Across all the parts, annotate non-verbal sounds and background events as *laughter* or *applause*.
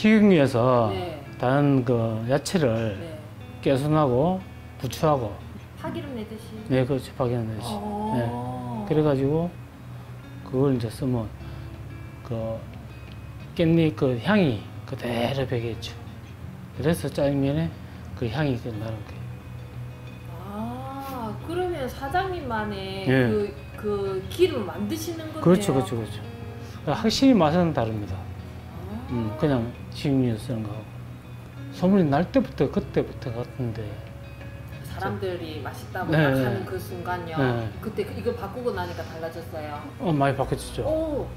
식용유에서 네. 다른 그 야채를 네. 깨순하고 부추하고 파기름 내듯이. 네, 그 집하게는 되지. 어. 그래가지고 그걸 이제 쓰면 그 깻잎 그 향이 그대로 배겠죠. 그래서 짜장면에 그 향이 그 나는 거예요. 아, 그러면 사장님만의 예. 그, 그 기름 만드시는 거네요. 그렇죠, 그렇죠, 그렇죠. 확실히 맛은 다릅니다. 아. 음, 그냥 식용유 쓰는 거하고. 소문이 날 때부터 그때부터 같은데 사람들이 맛있다고 네. 막 하는 그 순간요. 네. 그때 그- 이거 바꾸고 나니까 달라졌어요. 어, 많이 바뀌었죠. 오,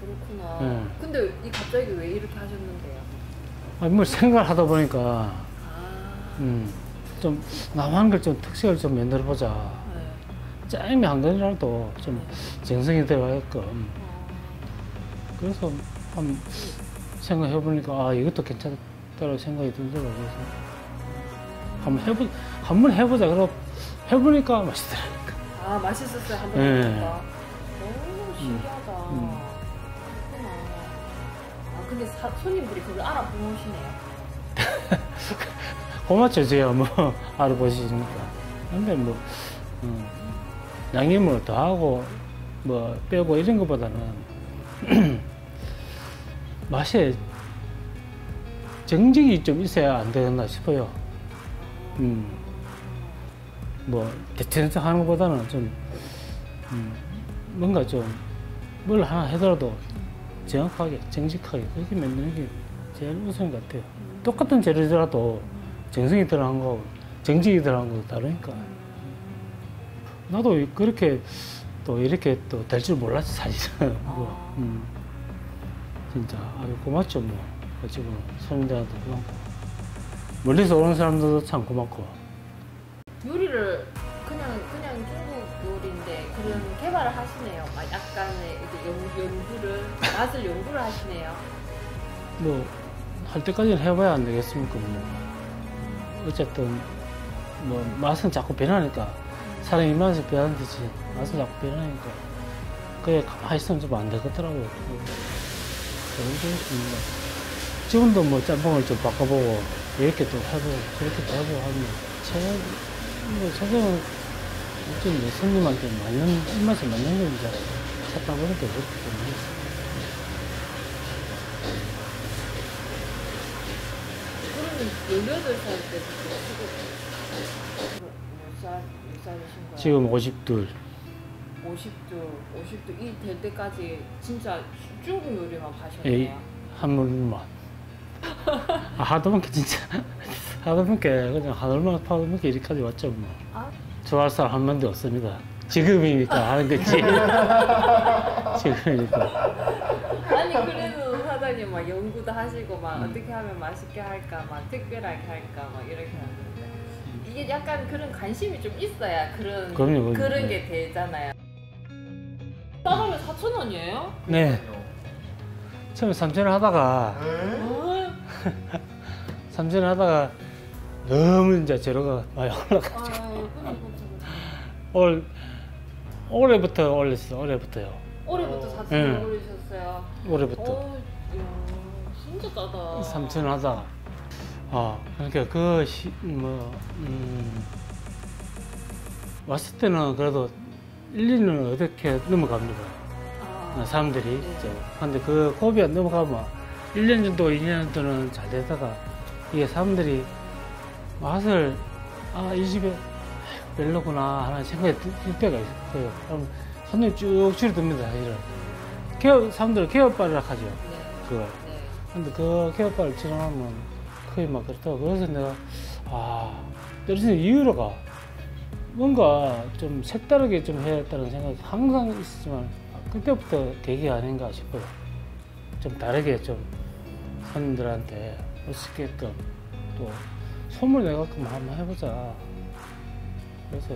그렇구나. 네. 근데 이 갑자기 왜 이렇게 하셨는데요? 아, 뭐 생각을 하다 보니까 아, 음, 좀 남한 걸좀 특색을 좀 만들어 보자. 네. 짜장면 한 건이라도 좀 네. 정성이 들어가게끔. 어, 그래서 한번 생각해 보니까 아 이것도 괜찮다고 생각이 들더라고요. 그래서 한번 해보 한번 해보자. 그럼 해보니까 맛있더라니까. 아, 맛있었어요. 한번 네. 해보니까. 오, 신기하다. 음. 그렇구나. 아, 근데 사- 손님들이 그걸 알아보시네요. *laughs* 고맙죠, 제가 뭐 알아보시니까. 근데 뭐 음, 양념을 더 하고 뭐 빼고 이런 것보다는 *clears throat* 맛에 정직이 좀 있어야 안 되겠나 싶어요. 음, 뭐 대체해서 하는 것보다는 좀 음, 뭔가 좀 뭘 하나 하더라도 정확하게 정직하게 그렇게 만드는 게 제일 우선 것 같아요. 똑같은 재료더라도 정성이 들어간 거하고 정직이 들어간 거도 다르니까. 나도 그렇게 또 이렇게 또 될 줄 몰랐지 사실은. *laughs* 뭐, 아. 음. 진짜 아유 고맙죠 뭐. 지금 손님들한테 고맙고 멀리서 오는 사람들도 참 고맙고. 요리를 그냥 그냥 중국 요리인데 그런 개발을 하시네요. 막 약간의 이제 연, 연구를 맛을 연구를 하시네요. 뭐 할 때까지는 해봐야 안 되겠습니까 뭐. 어쨌든 뭐 맛은 자꾸 변하니까 사람 입맛이 변하듯이 맛은 자꾸 변하니까 그게 가만히 있으면 좀 안 되겠더라고요. 있습니다. 지금도 뭐 짬뽕을 좀 바꿔보고 이렇게 또 해보고 저렇게 또 해보고 하면 제, 뭐 저는 어쨌든 뭐 손님한테 맞는 입맛에 맞는 걸 이제 찾다 보니까 그렇기 때문에 그러면 18살 때부터 시골 몇 살, 몇 살이신 거예요? 지금 50둘 50도, 50도 이 될 때까지 진짜 중국 요리만 예, 가셨네요. 한물만. 아, 하다못해 진짜 *laughs* 하다못해 그냥 하늘만 파다못해 이렇게까지 왔죠 뭐. 아, 좋아할 사람 한 명도 없습니다. 지금이니까 하는 거지. *laughs* 지금이니까. 아니 그래도 사장님 막 연구도 하시고 막 음. 어떻게 하면 맛있게 할까 막 특별하게 할까 막 이렇게 하는데 이게 약간 그런 관심이 좀 있어야 그런 그럼요, 그럼요. 런게 되잖아요. 싸가면 4천 원이에요? 네. 처음에 삼천을 하다가 *laughs* 어? 삼천을 하다가 너무 이제 재료가 많이 올라가지고 아유, 그러니까 올 올해부터 올렸어. 올해부터요. 올해부터 4천 네. 원 올리셨어요. 올해부터. 어, 이야, 진짜 싸다. 삼천 하다가 아 그러니까 그 시, 뭐 음, 왔을 때는 그래도 1, 2년 어떻게 넘어갑니다 아, 사람들이 네. 저 근데 그 고비 안 넘어가면 1년 정도 2년 정도는 잘 되다가 이게 사람들이 맛을 아 이 집에 별로구나 하는 생각이 들- 들 때가 있어요 그럼 손님이 쭉 줄어듭니다 사실은 개업 사람들 개업발이라 하죠 네. 그걸 네. 근데 그 개업발을 지나가면 거의 막 그렇다고 그래서 내가 아 떨어지는 이유로가 뭔가 좀 색다르게 좀 해야겠다는 생각이 항상 있었지만 그때부터 계기 아닌가 싶어요 좀 다르게 좀 손님들한테 올수 있게끔 또 소문 내갖고 한번 해보자 그래서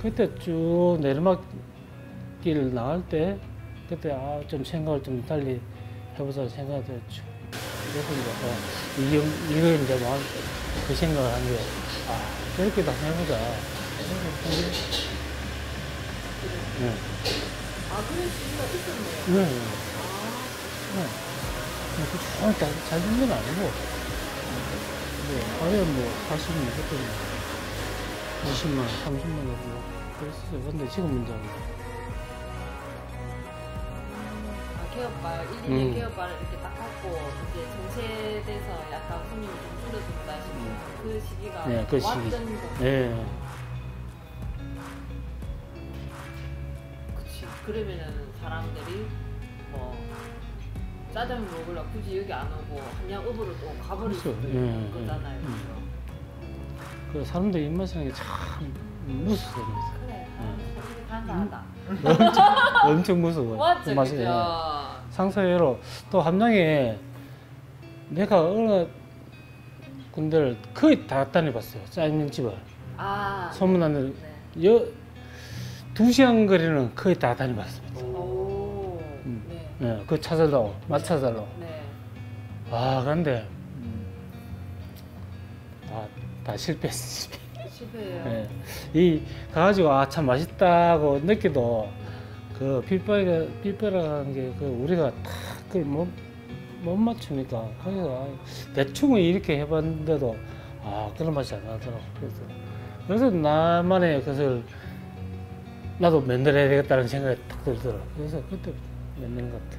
그때 쭉 내리막길 나갈 때 그때 아 좀 생각을 좀 달리 해보자 생각이 들었죠. 그래서 이제 어, 이게 이걸 이제 뭐그 생각을 한 게 아 저렇게도 한번 해보자. 그래서 네. 아, 그런 시기가 있었네요. 네. 네. 아, 네. 잘 되는 건 아니고 뭐 하루에 뭐 40만 그때 뭐 20만 30만 뭐 그랬어요 근데 지금 문제는 아, 개업발 1, 2년 음. 개업발을 이렇게 딱 하고 이제 정체돼서 약간 손님이 좀 줄어든다 싶은 그 시기가 네, 그 시기. 왔던 거. 예그 그러면은 사람들이 뭐 짜장 먹으려 굳이 여기 안 오고 그냥 읍으로 또 가버릴 그렇죠. 수도 예, 있는 예. 거잖아요. 음. 그죠? 그 사람들 입맛이라는 게참 무서워요 그래. 음. 간사하다. 엄청, 엄청 무서워요 맞죠, 그 맛이, 예. 상사회로 또 함량에 내가 어느 군데를 거의 다 다녀봤어요 짜장면 집을 아. 소문나는 네. 여, 두 시간 거리는 거의 다 다녀봤습니다 오. 음. 네. 예, 그 찾아달라고 맛 찾아달라고 네. 아 근데 아, 다 실패했어 *laughs* 실패해요. 예. 이 가가지고 아 참 맛있다고 느끼도 그 필바가 필바라는 게 그 우리가 다 그걸 못, 못 맞추니까 아, 대충은 이렇게 해봤는데도 아 그런 맛이 안 나더라고 그래서 그래서 나만의 것을 나도 만들어야 되겠다는 생각이 딱 들더라고. 그래서 그때 만드는 것 같아